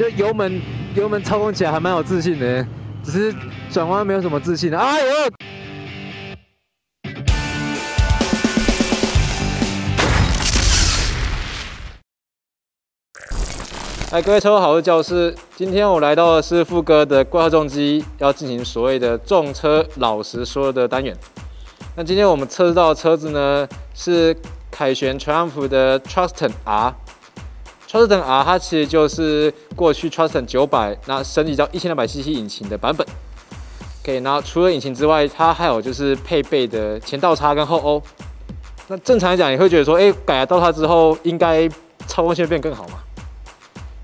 就油门油门操控起来还蛮有自信的，只是转弯没有什么自信的。哎呦！哎，各位车友好，我是教师。今天我来到的是富哥的怪号重机，要进行所谓的重车老实说的单元。那今天我们测试到的车子呢，是凯旋 Triumph 的 Truston R。Truston R 它其实就是过去 Truston 九百那升级到一千两百 CC 引擎的版本。可以，然后除了引擎之外，它还有就是配备的前倒叉跟后欧。那正常来讲，你会觉得说，哎，改了倒叉之后，应该操控性变更好嘛？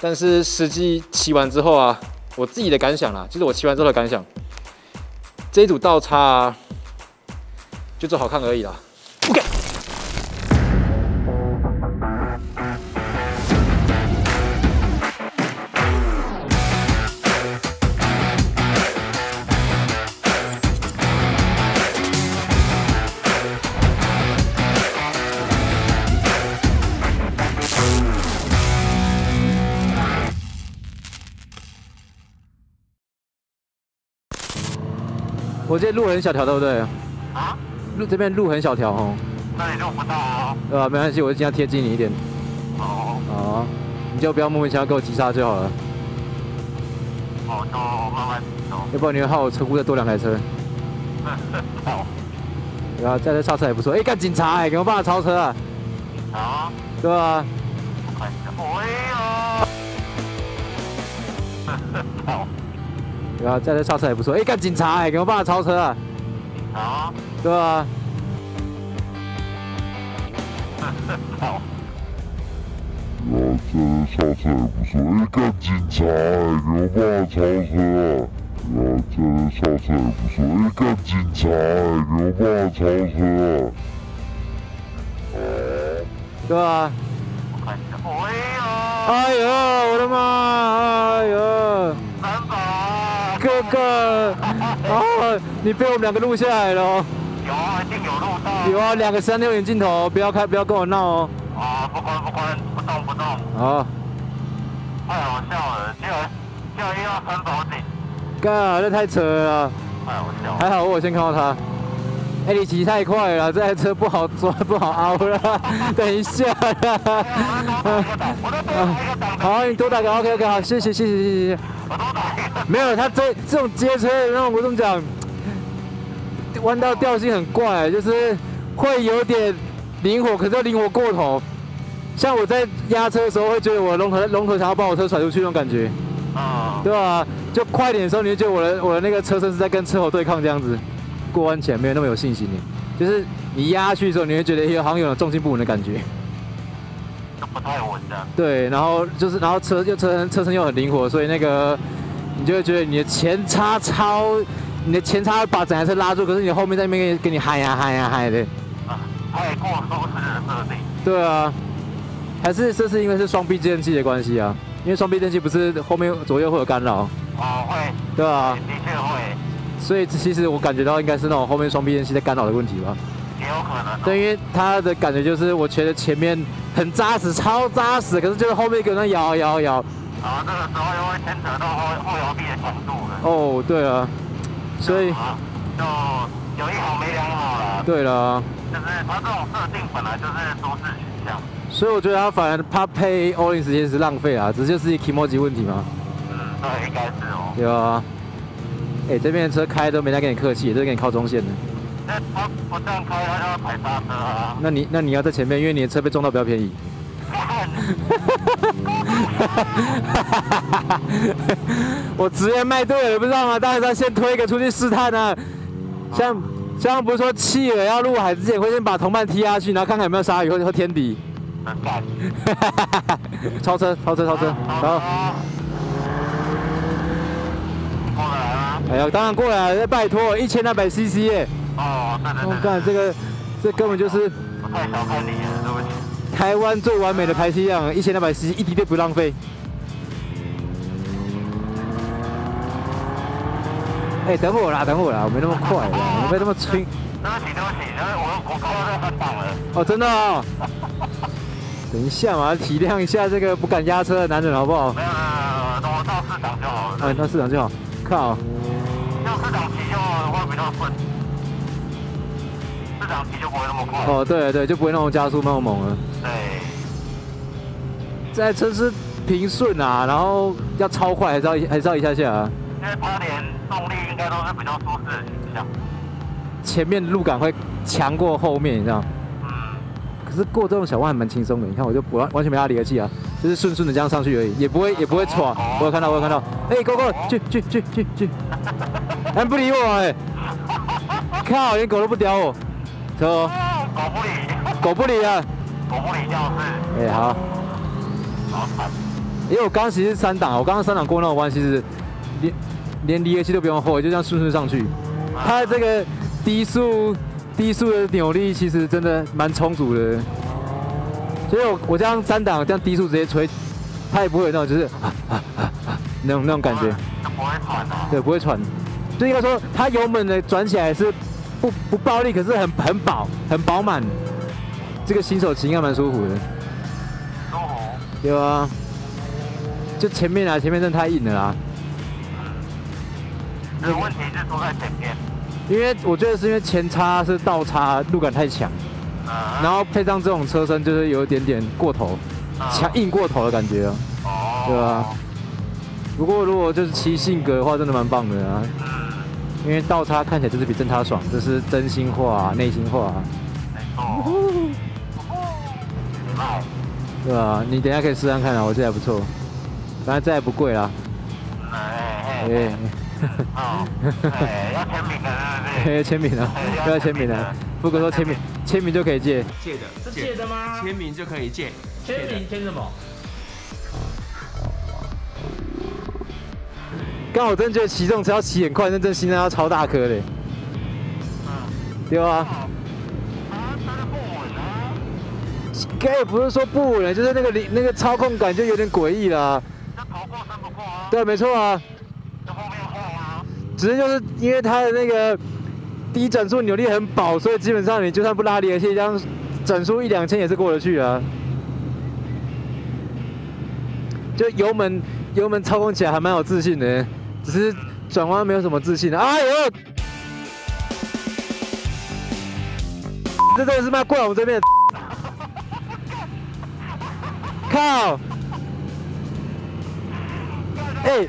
但是实际骑完之后啊，我自己的感想啦，就是我骑完之后的感想，这一组倒叉，就做好看而已啦。我这路很小条，对不对？啊？路这边路很小条哦。那你就不到哦。对吧？没关系，我尽量贴近你一点。哦。好，你就不要莫名其妙给我急刹就好了。好，就慢慢走。要不然你会害我车库再多两台车。好。对啊，在这超车也不错。哎，干警察哎，给我帮我超车啊。啊？对啊。哎呀！对啊，在这超车也不错。哎，干警察哎，给我帮我超车啊！啊？对啊。好。啊，在这超车也不错。哎，干警察哎，给我爸超车啊！啊，在这超车也不错。哎，干警察哎，给我爸超车啊！对啊。哎呀！哎呦，我的妈！哎呦！哥哥，啊，你被我们两个录下来了。有啊，一定有录到。有啊，两个三六零镜头，不要开，不要跟我闹哦。啊，不关不关，不动不动。好。太好笑了，居然居然要三保底。干，这太扯了。太好笑。还好我先看到他。哎，你骑太快了，这台车不好抓，不好凹了。等一下。好，你多打个 OK OK 好，谢谢谢谢谢谢。没有，他这这种街车那种，我怎么讲？弯道调性很怪，就是会有点灵活，可是灵活过头。像我在压车的时候，会觉得我龙头龙头想要把我车甩出去那种感觉，啊，对吧？就快点的时候，你就觉得我的我的那个车身是在跟车头对抗这样子，过弯前没有那么有信心。就是你压下去的时候，你会觉得好像有种重心不稳的感觉，不太稳的。对，然后就是然后车又车身车身又很灵活，所以那个。你就会觉得你的前叉超，你的前叉把整台车拉住，可是你后面在那边给给你嗨呀嗨呀嗨的，啊，太过。对啊，还是这是因为是双臂电器的关系啊？因为双臂电器不是后面左右会有干扰？哦，会。对啊，的确会。所以其实我感觉到应该是那种后面双臂电器在干扰的问题吧？也有可能。对，因为它的感觉就是我觉得前面很扎实，超扎实，可是就是后面搁那摇摇摇。啊，这个时候又会牵扯到后后摇臂的强度了。哦，对啊，所以就有一好没两好了。对了，就是它这种设定本来就是舒适取向。所以我觉得它反而它配 all in 时间是浪费啊，这就是一 emoji 问题吗？嗯，对，应该是哦。对啊。哎，这边的车开都没在跟你客气，都是跟你靠中线的。那他不这样开，他要踩刹车啊。那你那你要在前面，因为你的车被撞到比较便宜。我直接卖对了，不知道吗？当然要先推一个出去试探呢。像像不是说企鹅要入海之前会先把同伴踢下去，然后看看有没有鲨鱼或者天敌。超车，超车，超车，好。过来了。哎呀，当然过来了，拜托，一千两百 CC 耶。哦，对对对。我看这个，这根本就是。太小看你了，对不起。台湾最完美的排气量，一千两百 cc，一滴都不浪费。哎，等我啦，等我啦，我没那么快，我没那么轻。对不起，对不起，我我刚刚在翻档了。哦，真的哦？等一下嘛，体谅一下这个不敢压车的男人，好不好？没有没有没有，我到市场就好了。啊，到市场就好。靠，要市场骑就会比较顺，市场骑就不会那么快。哦，对对，就不会那种加速那么猛了。对，在车是平顺啊，然后要超快还是要还是要一下下啊？因为它连动力应该都是比较舒适的。前面路感会强过后面，你知道？嗯，可是过这种小弯还蛮轻松的，你看我就不完完全没拉离合器啊，就是顺顺的这样上去而已，也不会也不会闯。我有看到，我有看到，哎、狗狗去去去去去，还 不理我哎、靠，连狗都不屌我，车狗不理，狗不理啊，狗不理教室，哎、好，好惨。因为我刚刚其实是三档，我刚刚三档过那种弯，其实连连离合器都不用后，就这样顺顺上去，它这个低速低速的扭力其实真的蛮充足的，所以我我这样三档这样低速直接吹，它也不会有那种就是啊啊啊啊那种那种感觉，不会喘啊。对，不会喘。就应该说它油门的转起来是不不暴力，可是很很饱很饱满，这个新手骑应该蛮舒服的，舒服。对啊。就前面啊，前面真的太硬了啦。这个问题是出在前面。因为我觉得是因为前叉是倒叉，路感太强，嗯，然后配上这种车身，就是有一点点过头，强硬过头的感觉啊。哦，对啊。不过如果就是骑性格的话，真的蛮棒的啊。嗯，因为倒叉看起来就是比正叉爽，这是真心话、内心话，没错。礼貌。对啊、你等一下可以试试看啊，我觉得还不错。反正这还不贵啦。哎哎、哎哦，哎，要签名的，是不是？嘿签名啊，不要签名啊。富哥说签名，签名就可以借。借的，是借的吗？签名就可以借。签名签什么？刚好我真的觉得骑这种车要骑很快，那真心脏要超大颗的。对啊。啊，它是不稳啊，应该也不是说不稳，就是那个离那个操控感就有点诡异啦。就头过身不过啊，对，没错啊，就后面晃啊。只是就是因为它的那个低转速扭力很饱，所以基本上你就算不拉离合器，这样转速一两千也是过得去啊。就油门油门操控起来还蛮有自信的，只是转弯没有什么自信的。哎呦！这真的是妈过来我们这边的，靠！哎、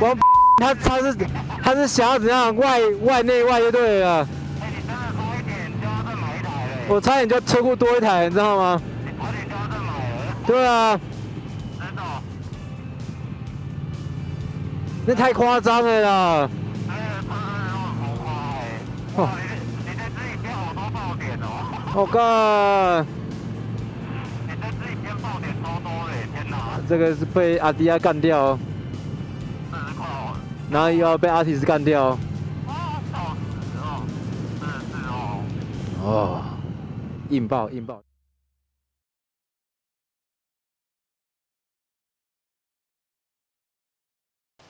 王他他是他是想要怎样外外内外就对了。我差点就车库多一台，你知道吗？对啊，那太夸张了啦！哦。我、靠，你在自己编爆点超多嘞，天哪！这个是被阿迪亚干掉，真是快哦。然后又要被阿提斯干掉。啊，笑死哦！真的是哦。哦，硬爆硬爆！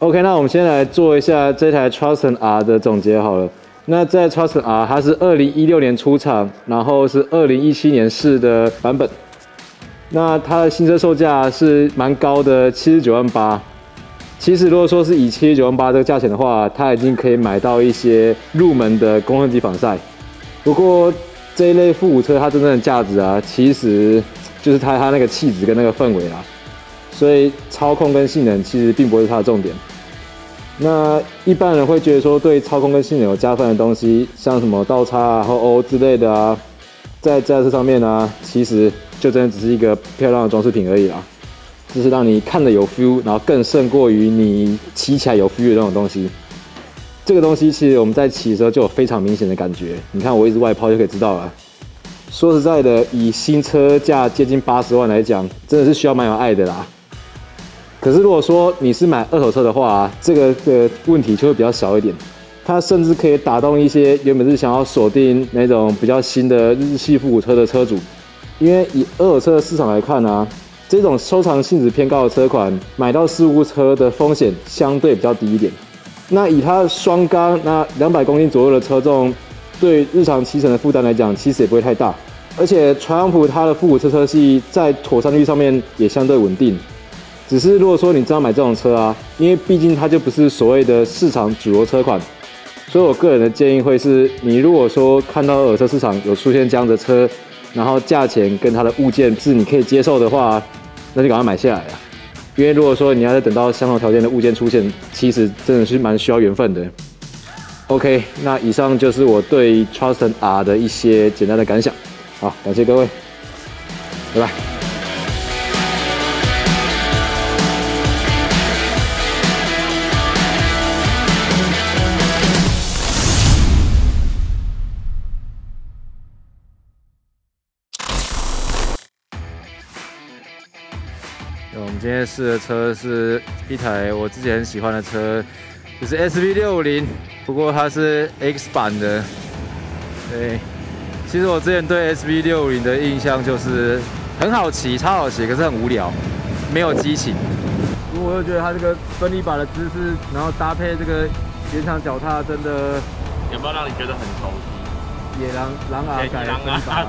OK，那我们先来做一下这台 Truston R 的总结好了。那在 Truston R 它是二零一六年出厂，然后是二零一七年试的版本。那它的新车售价是蛮高的，七十九万八。其实如果说是以七十九万八这个价钱的话，它已经可以买到一些入门的公升级仿赛。不过这一类复古车它真正的价值啊，其实就是它它那个气质跟那个氛围啦。所以操控跟性能其实并不是它的重点。那一般人会觉得说，对操控跟性能有加分的东西，像什么倒叉啊、或 O 之类的啊，在这上面呢、其实就真的只是一个漂亮的装饰品而已啦。就是让你看的有 feel，然后更胜过于你骑起来有 feel 的那种东西。这个东西其实我们在骑的时候就有非常明显的感觉，你看我一直外抛就可以知道了。说实在的，以新车价接近八十万来讲，真的是需要蛮有爱的啦。可是如果说你是买二手车的话、这个的问题就会比较小一点。它甚至可以打动一些原本是想要锁定那种比较新的日系复古车的车主，因为以二手车的市场来看啊，这种收藏性质偏高的车款，买到事故车的风险相对比较低一点。那以它双缸那两百公斤左右的车重，对日常骑乘的负担来讲，其实也不会太大。而且传昂普它的复古车车系在妥善率上面也相对稳定，只是如果说你真要买这种车啊，因为毕竟它就不是所谓的市场主流车款，所以我个人的建议会是，你如果说看到二手车市场有出现这样的车，然后价钱跟它的物件是你可以接受的话，那就赶快买下来啊。因为如果说你要再等到相同条件的物件出现，其实真的是蛮需要缘分的。OK，那以上就是我对 Truston R 的一些简单的感想。好，感谢各位，拜拜。我们今天试的车是一台我自己很喜欢的车，就是 SV 六零，不过它是 X 版的。对，其实我之前对 SV 六零的印象就是很好骑，超好骑，可是很无聊，没有激情。不过我又觉得它这个分离把的姿势，然后搭配这个原厂脚踏，真的有没有让你觉得很熟悉？野狼狼啊改野狼啊